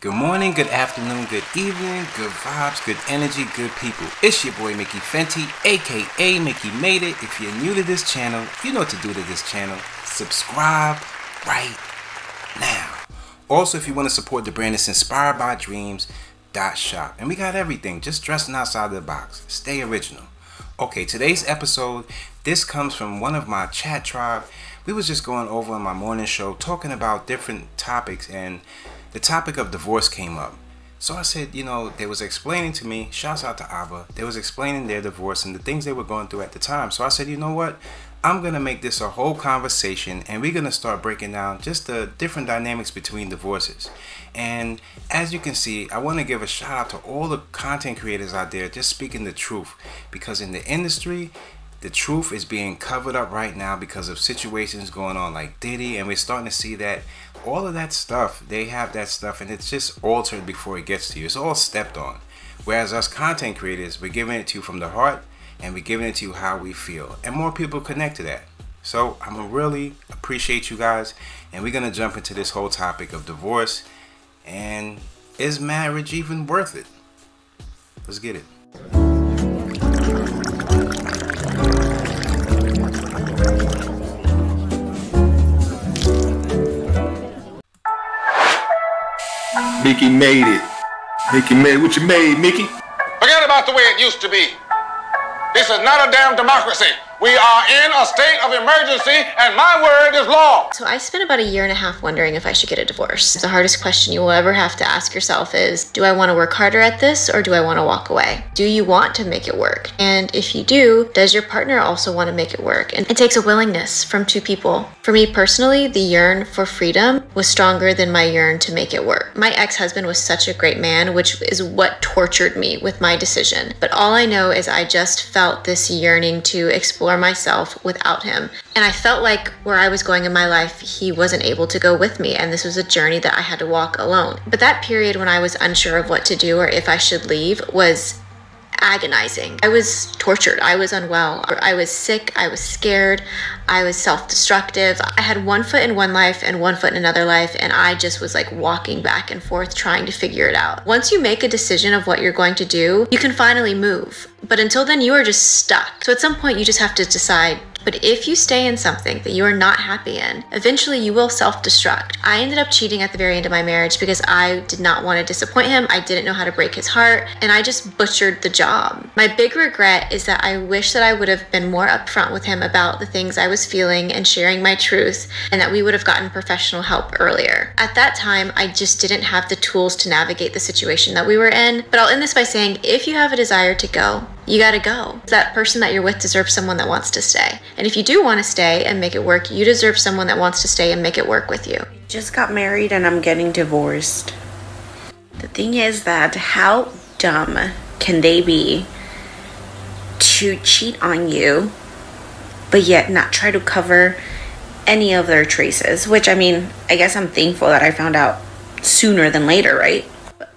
Good morning, good afternoon, good evening, good vibes, good energy, good people. It's your boy Mickey Fenty, aka Mickey Made It. If you're new to this channel, you know what to do to this channel. Subscribe right now. Also, if you want to support the brand, it's inspired by dreams. Dot shop and we got everything just dressing outside of the box stay original okay today's episode this comes from one of my chat tribe we was just going over on my morning show talking about different topics and the topic of divorce came up. So I said, you know, they was explaining to me, shouts out to Abba, they was explaining their divorce and the things they were going through at the time. So I said, you know what? I'm going to make this a whole conversation and we're going to start breaking down just the different dynamics between divorces. And as you can see, I want to give a shout out to all the content creators out there just speaking the truth because in the industry, the truth is being covered up right now because of situations going on like Diddy and we're starting to see that all of that stuff, they have that stuff and it's just altered before it gets to you. It's all stepped on. Whereas us content creators, we're giving it to you from the heart and we're giving it to you how we feel. And more people connect to that. So I'm gonna really appreciate you guys and we're gonna jump into this whole topic of divorce and is marriage even worth it? Let's get it. Mickey made it. Mickey made what you made, Mickey. Forget about the way it used to be. This is not a damn democracy. We are in a state of emergency, and my word is law. So I spent about a year and a half wondering if I should get a divorce. The hardest question you will ever have to ask yourself is Do I want to work harder at this or do I want to walk away? Do you want to make it work? And if you do, does your partner also want to make it work? And it takes a willingness from two people. For me personally, the yearn for freedom was stronger than my yearn to make it work. My ex husband was such a great man, which is what tortured me with my decision. But all I know is I just felt this yearning to explore explore myself without him. And I felt like where I was going in my life, he wasn't able to go with me. And this was a journey that I had to walk alone. But that period when I was unsure of what to do or if I should leave was agonizing. I was tortured. I was unwell. I was sick. I was scared. I was self destructive. I had one foot in one life and one foot in another life, and I just was like walking back and forth trying to figure it out. Once you make a decision of what you're going to do, you can finally move. But until then, you are just stuck. So at some point, you just have to decide but if you stay in something that you are not happy in, eventually you will self destruct. I ended up cheating at the very end of my marriage because I did not want to disappoint him. I didn't know how to break his heart, and I just butchered the job. My big regret is that I wish that I would have been more upfront with him about the things I was feeling and sharing my truth, and that we would have gotten professional help earlier. At that time, I just didn't have the tools to navigate the situation that we were in. But I'll end this by saying if you have a desire to go, you got to go. That person that you're with deserves someone that wants to stay. And if you do want to stay and make it work, you deserve someone that wants to stay and make it work with you. I Just got married and I'm getting divorced. The thing is that how dumb can they be to cheat on you, but yet not try to cover any of their traces? Which I mean, I guess I'm thankful that I found out sooner than later, right?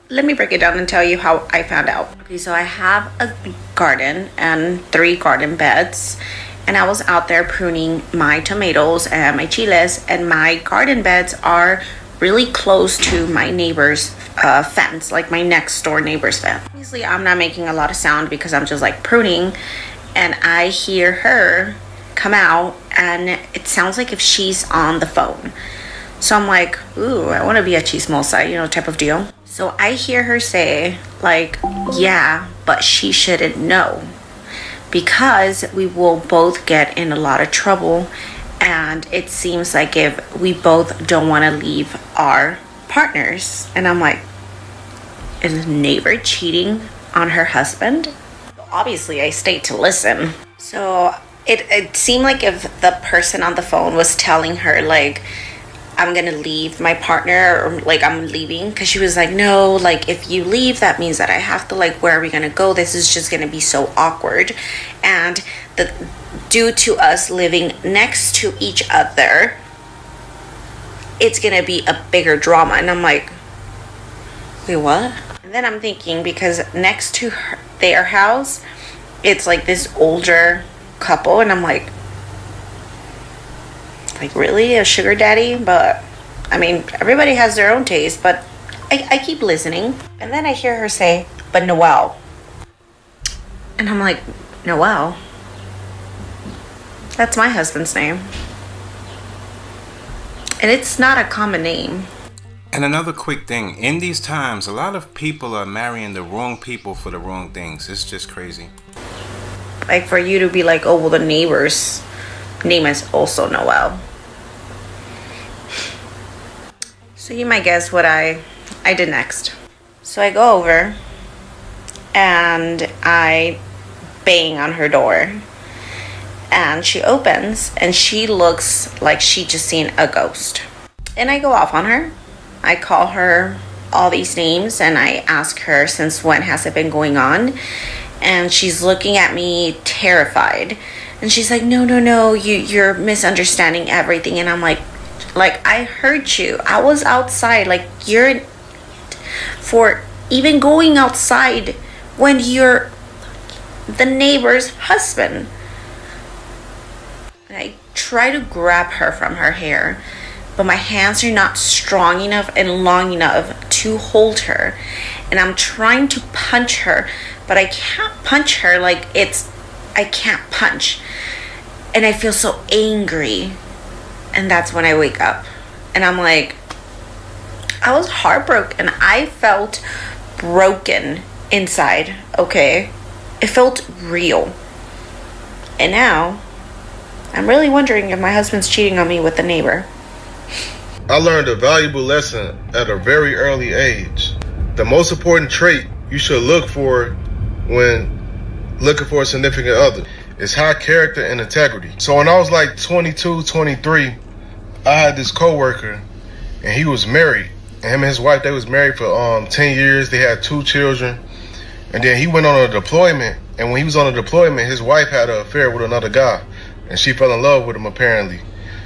Let me break it down and tell you how I found out. Okay, so I have a garden and three garden beds and I was out there pruning my tomatoes and my chiles and my garden beds are really close to my neighbor's uh, fence, like my next door neighbor's fence. Obviously, I'm not making a lot of sound because I'm just like pruning and I hear her come out and it sounds like if she's on the phone. So I'm like, ooh, I want to be a chismosa, you know, type of deal. So I hear her say, like, yeah, but she shouldn't know because we will both get in a lot of trouble. And it seems like if we both don't want to leave our partners. And I'm like, is neighbor cheating on her husband? Obviously, I stayed to listen. So it, it seemed like if the person on the phone was telling her, like, I'm gonna leave my partner or like I'm leaving because she was like, no, like if you leave, that means that I have to like where are we gonna go? This is just gonna be so awkward, and the due to us living next to each other, it's gonna be a bigger drama. And I'm like, wait, what? And then I'm thinking because next to her, their house, it's like this older couple, and I'm like like really a sugar daddy but i mean everybody has their own taste but I, I keep listening. And then I hear her say, but Noel. And I'm like, Noel? That's my husband's name. And it's not a common name. And another quick thing in these times, a lot of people are marrying the wrong people for the wrong things. It's just crazy. Like for you to be like, oh, well, the neighbor's name is also Noel. So you might guess what I I did next. So I go over and I bang on her door. And she opens and she looks like she just seen a ghost. And I go off on her. I call her all these names and I ask her since when has it been going on? And she's looking at me terrified. And she's like, "No, no, no, you you're misunderstanding everything." And I'm like, like I heard you. I was outside. Like you're for even going outside when you're the neighbor's husband. And I try to grab her from her hair, but my hands are not strong enough and long enough to hold her. And I'm trying to punch her, but I can't punch her like it's I can't punch. And I feel so angry. And that's when I wake up. And I'm like, I was heartbroken. And I felt broken inside, okay? It felt real. And now, I'm really wondering if my husband's cheating on me with the neighbor. I learned a valuable lesson at a very early age. The most important trait you should look for when looking for a significant other is high character and integrity. So when I was like 22, 23, I had this coworker and he was married. And him and his wife, they was married for um 10 years. They had two children. And then he went on a deployment. And when he was on a deployment, his wife had an affair with another guy. And she fell in love with him apparently.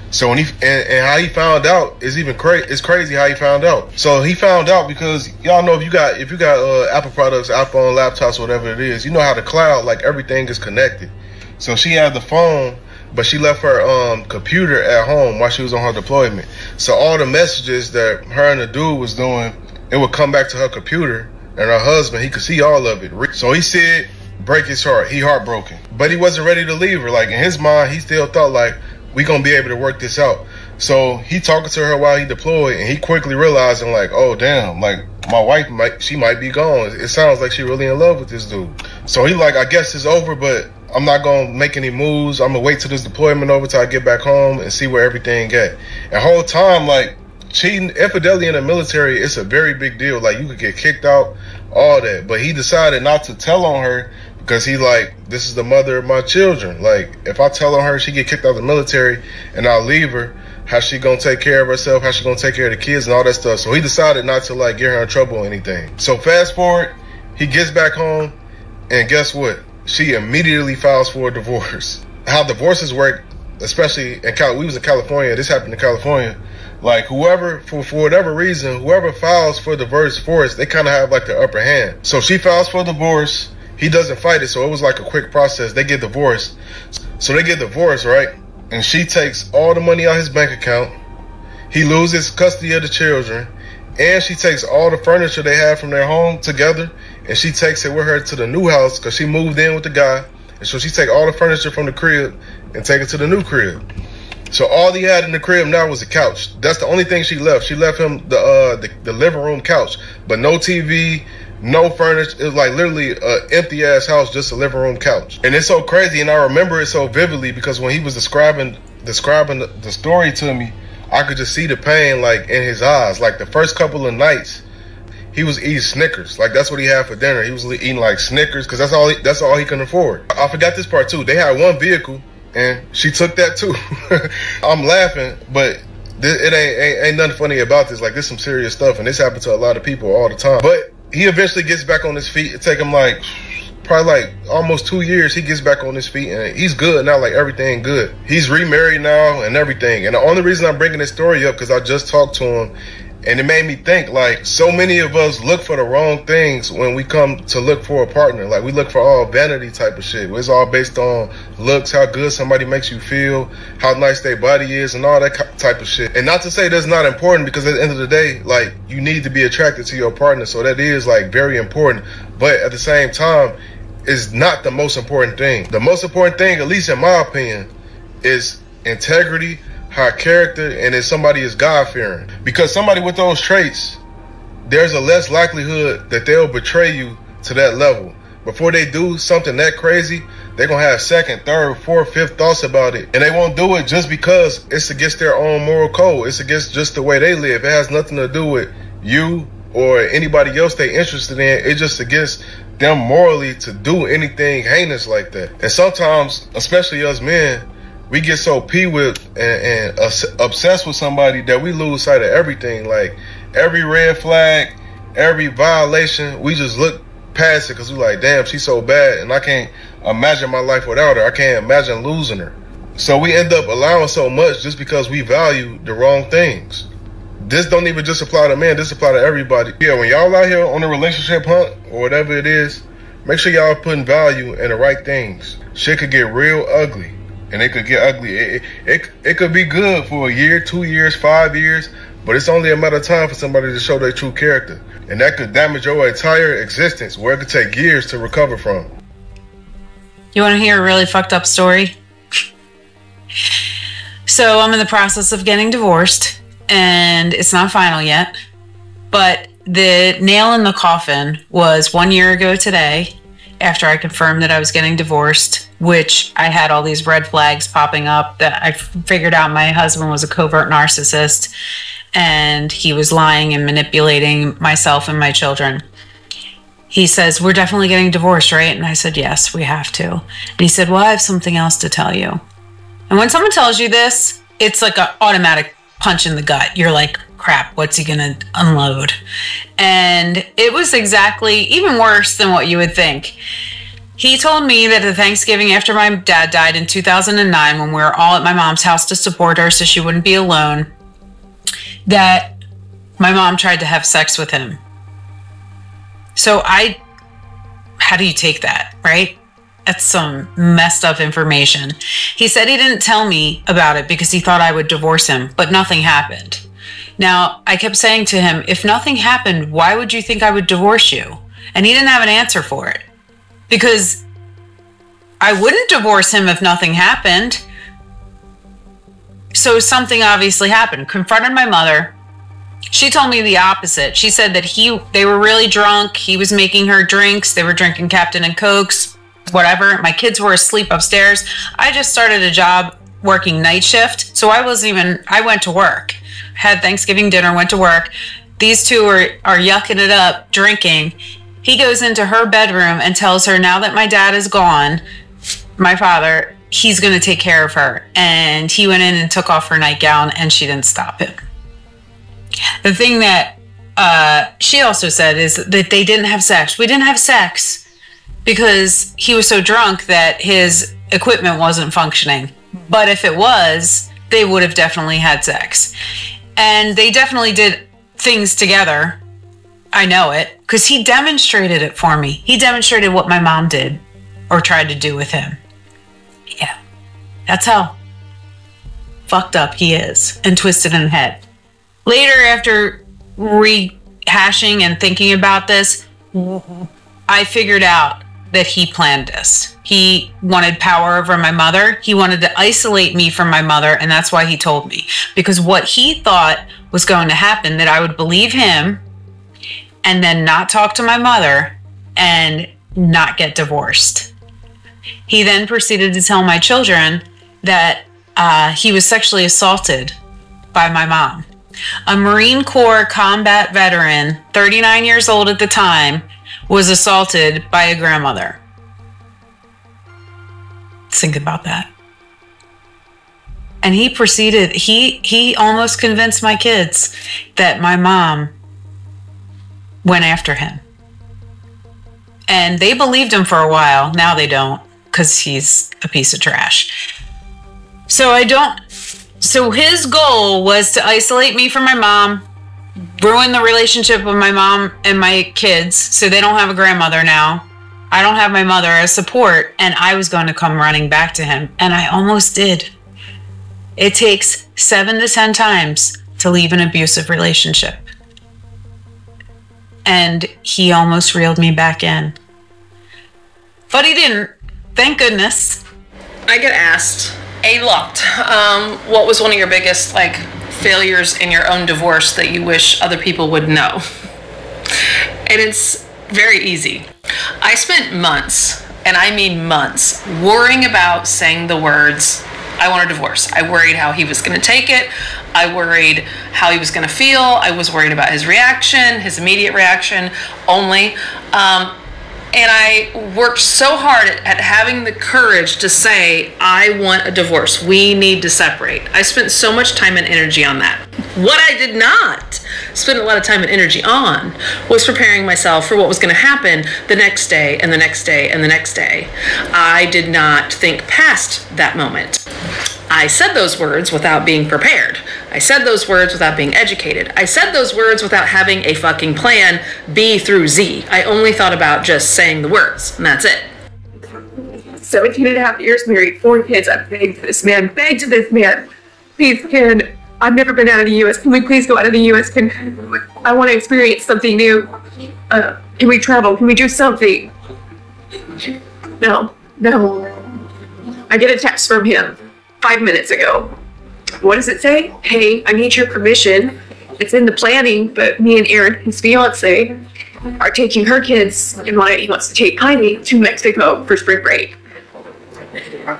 So when he and, and how he found out is even crazy. It's crazy how he found out. So he found out because y'all know if you got if you got uh, Apple products, iPhone, laptops, whatever it is, you know how the cloud like everything is connected. So she had the phone, but she left her um, computer at home while she was on her deployment. So all the messages that her and the dude was doing, it would come back to her computer, and her husband he could see all of it. So he said, break his heart. He heartbroken, but he wasn't ready to leave her. Like in his mind, he still thought like we gonna be able to work this out. So he talking to her while he deployed, and he quickly realizing like, oh damn, like my wife might she might be gone. It sounds like she really in love with this dude. So he like, I guess it's over, but I'm not gonna make any moves. I'm gonna wait till this deployment over till I get back home and see where everything at. And whole time like cheating, infidelity in the military, it's a very big deal. Like you could get kicked out, all that. But he decided not to tell on her because he like this is the mother of my children. Like if I tell on her, she get kicked out of the military, and I'll leave her. How she gonna take care of herself? How she gonna take care of the kids and all that stuff? So he decided not to like get her in trouble or anything. So fast forward, he gets back home, and guess what? She immediately files for a divorce. How divorces work, especially in Cal, we was in California. This happened in California. Like whoever, for, for whatever reason, whoever files for divorce us, they kind of have like the upper hand. So she files for divorce he doesn't fight it, so it was like a quick process. They get divorced. So they get divorced, right? And she takes all the money out his bank account. He loses custody of the children. And she takes all the furniture they had from their home together and she takes it with her to the new house because she moved in with the guy. And so she take all the furniture from the crib and take it to the new crib. So all he had in the crib now was a couch. That's the only thing she left. She left him the uh, the, the living room couch, but no TV, no furniture. It was like literally an empty ass house, just a living room couch. And it's so crazy, and I remember it so vividly because when he was describing describing the, story to me, I could just see the pain like in his eyes. Like the first couple of nights, he was eating Snickers. Like that's what he had for dinner. He was eating like Snickers because that's all he, that's all he can afford. I forgot this part too. They had one vehicle, and she took that too. I'm laughing, but it ain't, ain't ain't nothing funny about this. Like this some serious stuff, and this happened to a lot of people all the time. But he eventually gets back on his feet. It take him like probably like almost two years. He gets back on his feet and he's good now. Like everything good. He's remarried now and everything. And the only reason I'm bringing this story up because I just talked to him And it made me think like so many of us look for the wrong things when we come to look for a partner. Like we look for all vanity type of shit. It's all based on looks, how good somebody makes you feel, how nice their body is, and all that type of shit. And not to say that's not important because at the end of the day, like you need to be attracted to your partner. So that is like very important. But at the same time, is not the most important thing. The most important thing, at least in my opinion, is integrity, high character, and if somebody is God fearing. Because somebody with those traits, there's a less likelihood that they'll betray you to that level. Before they do something that crazy, they're gonna have second, third, fourth, fifth thoughts about it. And they won't do it just because it's against their own moral code. It's against just the way they live. It has nothing to do with you or anybody else they're interested in. It's just against them morally to do anything heinous like that. And sometimes, especially us men, we get so pee with and, and obsessed with somebody that we lose sight of everything. Like every red flag, every violation, we just look past it because we're like, damn, she's so bad, and I can't imagine my life without her. I can't imagine losing her. So we end up allowing so much just because we value the wrong things. This don't even just apply to men. This apply to everybody. Yeah, when y'all out here on a relationship hunt or whatever it is, make sure y'all putting value in the right things. Shit could get real ugly and it could get ugly. It, it, it could be good for a year, two years, five years, but it's only a matter of time for somebody to show their true character. And that could damage your entire existence where it could take years to recover from. You want to hear a really fucked up story? So I'm in the process of getting divorced and it's not final yet. But the nail in the coffin was one year ago today after I confirmed that I was getting divorced, which I had all these red flags popping up that I figured out my husband was a covert narcissist and he was lying and manipulating myself and my children. He says, We're definitely getting divorced, right? And I said, Yes, we have to. And he said, Well, I have something else to tell you. And when someone tells you this, it's like an automatic punch in the gut. You're like, crap, what's he going to unload? And it was exactly even worse than what you would think. He told me that the Thanksgiving after my dad died in 2009, when we were all at my mom's house to support her so she wouldn't be alone, that my mom tried to have sex with him. So I, how do you take that, right? That's some messed up information. He said he didn't tell me about it because he thought I would divorce him, but nothing happened. Now, I kept saying to him, if nothing happened, why would you think I would divorce you? And he didn't have an answer for it because I wouldn't divorce him if nothing happened. So something obviously happened. Confronted my mother. She told me the opposite. She said that he they were really drunk. He was making her drinks. They were drinking Captain and Cokes, whatever. My kids were asleep upstairs. I just started a job working night shift, so I wasn't even I went to work had Thanksgiving dinner, went to work. These two are, are yucking it up, drinking. He goes into her bedroom and tells her, now that my dad is gone, my father, he's going to take care of her. And he went in and took off her nightgown, and she didn't stop him. The thing that uh, she also said is that they didn't have sex. We didn't have sex because he was so drunk that his equipment wasn't functioning. But if it was, they would have definitely had sex and they definitely did things together. I know it because he demonstrated it for me. He demonstrated what my mom did or tried to do with him. Yeah, that's how fucked up he is and twisted in the head. Later, after rehashing and thinking about this, I figured out that he planned this. He wanted power over my mother. He wanted to isolate me from my mother, and that's why he told me. Because what he thought was going to happen, that I would believe him and then not talk to my mother and not get divorced. He then proceeded to tell my children that uh, he was sexually assaulted by my mom. A Marine Corps combat veteran, 39 years old at the time, was assaulted by a grandmother. Think about that. And he proceeded, he he almost convinced my kids that my mom went after him. And they believed him for a while. Now they don't because he's a piece of trash. So I don't. So his goal was to isolate me from my mom, ruin the relationship with my mom and my kids, so they don't have a grandmother now. I don't have my mother as support, and I was going to come running back to him, and I almost did. It takes seven to 10 times to leave an abusive relationship. And he almost reeled me back in. But he didn't. Thank goodness. I get asked a lot. Um, what was one of your biggest like failures in your own divorce that you wish other people would know? And it's very easy. I spent months, and I mean months, worrying about saying the words, I want a divorce. I worried how he was going to take it. I worried how he was going to feel. I was worried about his reaction, his immediate reaction only. Um, and I worked so hard at, at, having the courage to say, I want a divorce. We need to separate. I spent so much time and energy on that. What I did not spend a lot of time and energy on was preparing myself for what was going to happen the next day and the next day and the next day. I did not think past that moment. I said those words without being prepared. I said those words without being educated. I said those words without having a fucking plan B through Z. I only thought about just saying the words, and that's it. 17 and a half years married, four kids. I begged this man, begged this man, please can, I've never been out of the U.S. Can we please go out of the U.S.? Can, I want to experience something new. Uh, can we travel? Can we do something? No, no. I get a text from him five minutes ago. What does it say? Hey, I need your permission. It's in the planning, but me and Aaron, his fiance, are taking her kids and he wants to take Kylie to Mexico for spring break.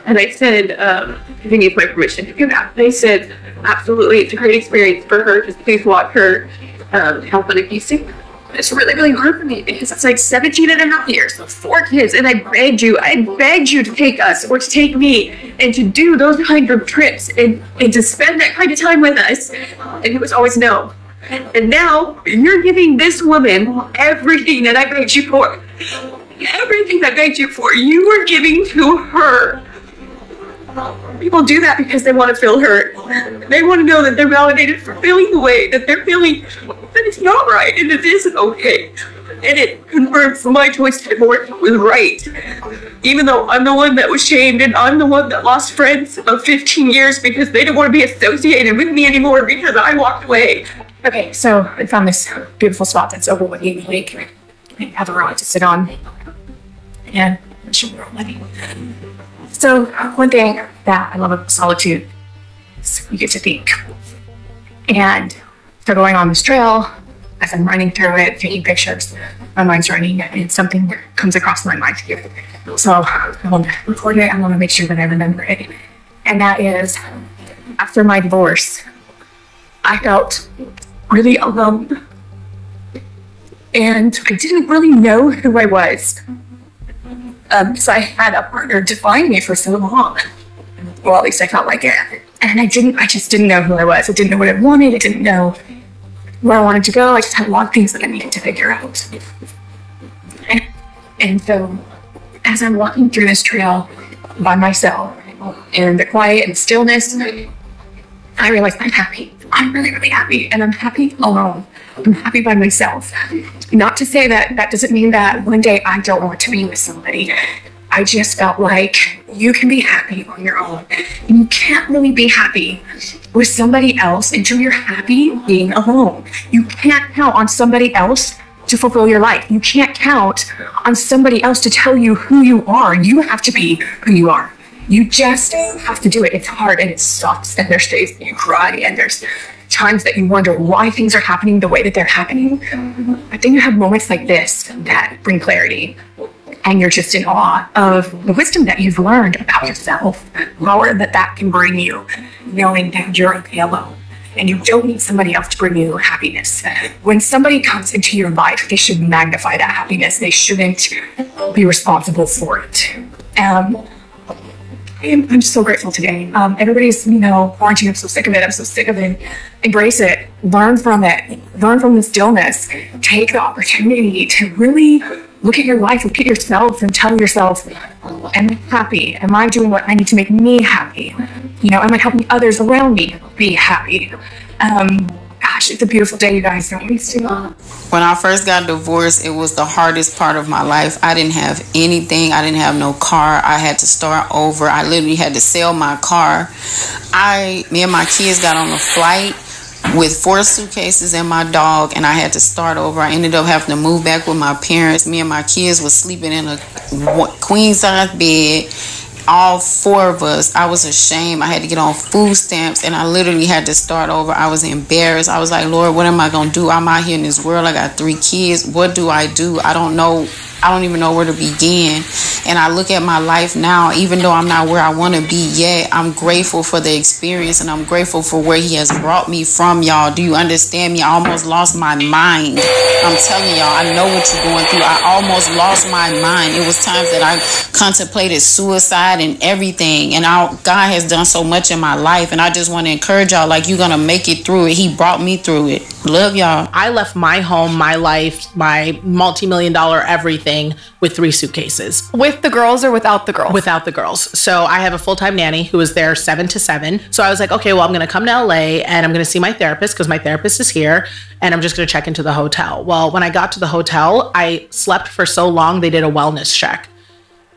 And I said, um, if he needs my permission to do that. They said, absolutely, it's a great experience for her. Just please watch her um, health and abusing it's really, really hard for me because it's like 17 and a half years, four kids, and I begged you, I begged you to take us or to take me and to do those kind of trips and, and to spend that kind of time with us. And it was always no. And now you're giving this woman everything that I begged you for. Everything I begged you for, you are giving to her. People do that because they want to feel hurt. They want to know that they're validated for feeling the way that they're feeling that it's not right and it isn't okay. And it confirms my choice to divorce was right. Even though I'm the one that was shamed and I'm the one that lost friends of 15 years because they didn't want to be associated with me anymore because I walked away. Okay, so I found this beautiful spot that's overlooking the lake. I have a rock to sit on. And it's real money. So one thing that I love about solitude is you get to think. And so going on this trail, as I'm running through it, taking pictures, my mind's running and something comes across my mind here. So I want to record it, I want to make sure that I remember it. And that is after my divorce, I felt really alone. And I didn't really know who I was um, because I had a partner define me for so long. Well, at least I felt like it. And I didn't, I just didn't know who I was. I didn't know what I wanted. I didn't know where I wanted to go. I just had a lot of things that I needed to figure out. And, and so, as I'm walking through this trail by myself in the quiet and stillness, I realized I'm happy. I'm really, really happy. And I'm happy alone. I'm happy by myself. Not to say that that doesn't mean that one day I don't want to be with somebody. I just felt like you can be happy on your own. You can't really be happy with somebody else until you're happy being alone. You can't count on somebody else to fulfill your life. You can't count on somebody else to tell you who you are. You have to be who you are. You just have to do it. It's hard and it sucks. And there's days you cry and there's times that you wonder why things are happening the way that they're happening. I think you have moments like this that bring clarity. And you're just in awe of the wisdom that you've learned about yourself, power that that can bring you, knowing that you're okay alone and you don't need somebody else to bring you happiness. When somebody comes into your life, they should magnify that happiness. They shouldn't be responsible for it. Um, I'm, I'm so grateful today. Um, everybody's, you know, quarantine. I'm so sick of it. I'm so sick of it. Embrace it. Learn from it. Learn from the stillness. Take the opportunity to really look at your life, look at yourself, and tell yourself, "Am I happy? Am I doing what I need to make me happy? You know, am I helping others around me be happy? Um, gosh, it's a beautiful day, you guys. Don't waste too long. When I first got divorced, it was the hardest part of my life. I didn't have anything. I didn't have no car. I had to start over. I literally had to sell my car. I, me and my kids got on a flight with four suitcases and my dog and I had to start over. I ended up having to move back with my parents. Me and my kids was sleeping in a queen size bed all four of us, I was ashamed. I had to get on food stamps and I literally had to start over. I was embarrassed. I was like, Lord, what am I going to do? I'm out here in this world. I got three kids. What do I do? I don't know I don't even know where to begin. And I look at my life now, even though I'm not where I want to be yet, I'm grateful for the experience and I'm grateful for where He has brought me from, y'all. Do you understand me? I almost lost my mind. I'm telling y'all, I know what you're going through. I almost lost my mind. It was times that I contemplated suicide and everything. And I, God has done so much in my life. And I just want to encourage y'all, like, you're going to make it through it. He brought me through it. Love y'all. I left my home, my life, my multi million dollar everything with three suitcases. With the girls or without the girls? Without the girls. So I have a full time nanny who is there seven to seven. So I was like, okay, well, I'm going to come to LA and I'm going to see my therapist because my therapist is here and I'm just going to check into the hotel. Well, when I got to the hotel, I slept for so long, they did a wellness check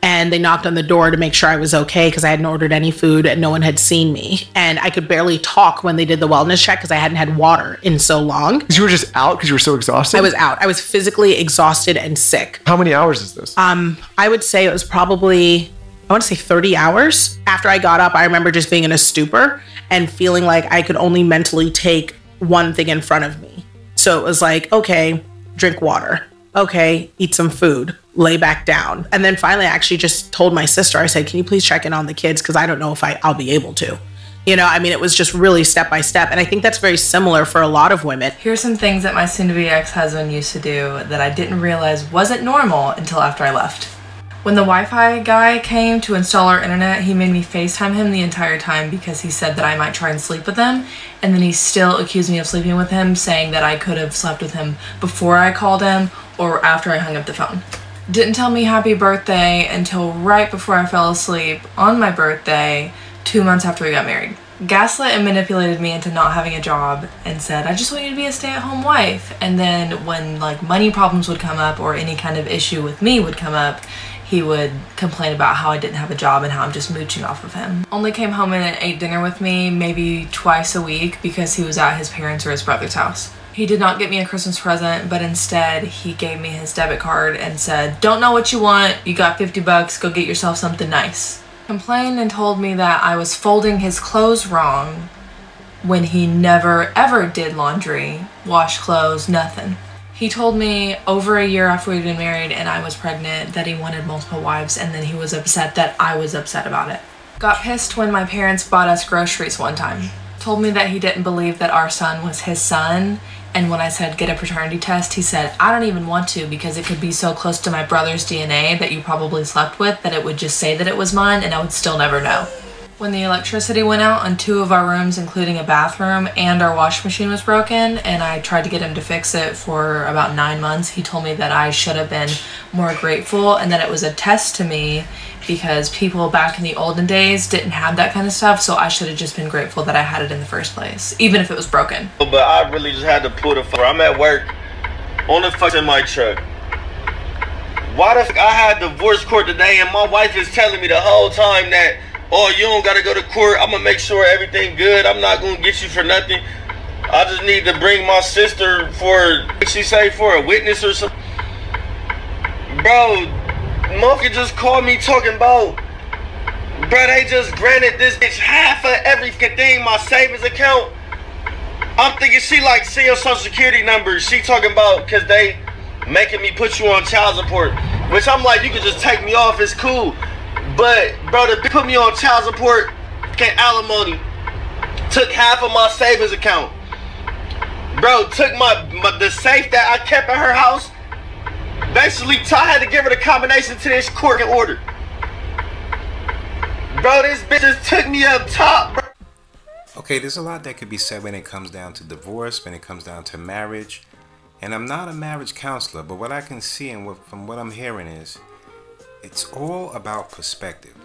and they knocked on the door to make sure I was okay because I hadn't ordered any food and no one had seen me. And I could barely talk when they did the wellness check because I hadn't had water in so long. Because you were just out because you were so exhausted? I was out. I was physically exhausted and sick. How many hours is this? Um, I would say it was probably I want to say 30 hours. After I got up, I remember just being in a stupor and feeling like I could only mentally take one thing in front of me. So it was like, okay, drink water. Okay, eat some food lay back down. And then finally, I actually just told my sister, I said, Can you please check in on the kids? Because I don't know if I, I'll be able to. You know, I mean, it was just really step by step. And I think that's very similar for a lot of women. Here's some things that my soon to be ex husband used to do that I didn't realize wasn't normal until after I left. When the Wi Fi guy came to install our internet, he made me FaceTime him the entire time because he said that I might try and sleep with him. And then he still accused me of sleeping with him, saying that I could have slept with him before I called him or after I hung up the phone didn't tell me happy birthday until right before I fell asleep on my birthday, two months after we got married. Gaslit and manipulated me into not having a job and said, I just want you to be a stay-at-home wife. And then when like money problems would come up or any kind of issue with me would come up, he would complain about how I didn't have a job and how I'm just mooching off of him. Only came home and ate dinner with me maybe twice a week because he was at his parents' or his brother's house. He did not get me a Christmas present, but instead he gave me his debit card and said, Don't know what you want, you got 50 bucks, go get yourself something nice. Complained and told me that I was folding his clothes wrong when he never ever did laundry, wash clothes, nothing. He told me over a year after we'd been married and I was pregnant that he wanted multiple wives and then he was upset that I was upset about it. Got pissed when my parents bought us groceries one time. Told me that he didn't believe that our son was his son and when I said get a paternity test, he said, I don't even want to because it could be so close to my brother's DNA that you probably slept with that it would just say that it was mine and I would still never know. When the electricity went out on two of our rooms, including a bathroom, and our wash machine was broken, and I tried to get him to fix it for about nine months, he told me that I should have been more grateful and that it was a test to me because people back in the olden days didn't have that kind of stuff, so I should have just been grateful that I had it in the first place, even if it was broken. But I really just had to pull the fuck. I'm at work on the fuck in my truck. Why the fuck I had divorce court today and my wife is telling me the whole time that oh, you don't gotta go to court. I'm gonna make sure everything good. I'm not gonna get you for nothing. I just need to bring my sister for, she say, for a witness or something. Bro, Monkey just called me talking about, bro, they just granted this bitch half of everything thing, my savings account. I'm thinking she like see your social security number. She talking about, cause they making me put you on child support. Which I'm like, you can just take me off, it's cool. But bro, to put me on child support and alimony took half of my savings account. Bro, took my, my the safe that I kept at her house. Basically, I had to give her the combination to this court order. Bro, this bitch just took me up top, bro. Okay, there's a lot that could be said when it comes down to divorce, when it comes down to marriage. And I'm not a marriage counselor, but what I can see and what, from what I'm hearing is it's all about perspective.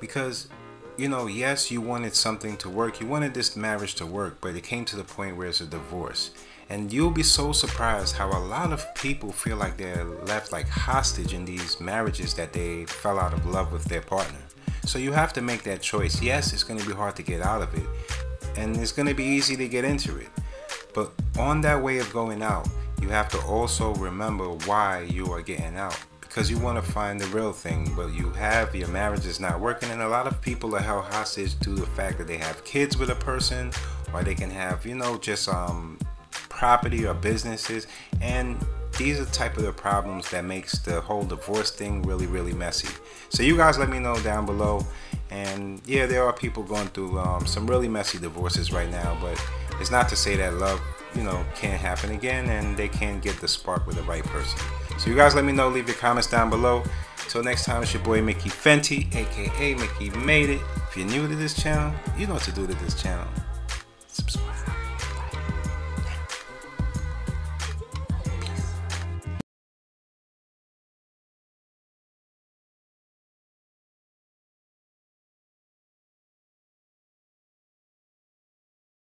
Because you know, yes, you wanted something to work, you wanted this marriage to work, but it came to the point where it's a divorce. And you'll be so surprised how a lot of people feel like they're left like hostage in these marriages that they fell out of love with their partner. So you have to make that choice. Yes, it's going to be hard to get out of it, and it's going to be easy to get into it. But on that way of going out, you have to also remember why you are getting out because you want to find the real thing but you have your marriage is not working and a lot of people are held hostage to the fact that they have kids with a person or they can have you know just um property or businesses and these are the type of the problems that makes the whole divorce thing really really messy. So you guys let me know down below and yeah there are people going through um, some really messy divorces right now but it's not to say that love you know can't happen again and they can get the spark with the right person so you guys let me know leave your comments down below. Until next time it's your boy mickey fenty aka mickey made it. If you're new to this channel you know what to do to this channel. Subscribe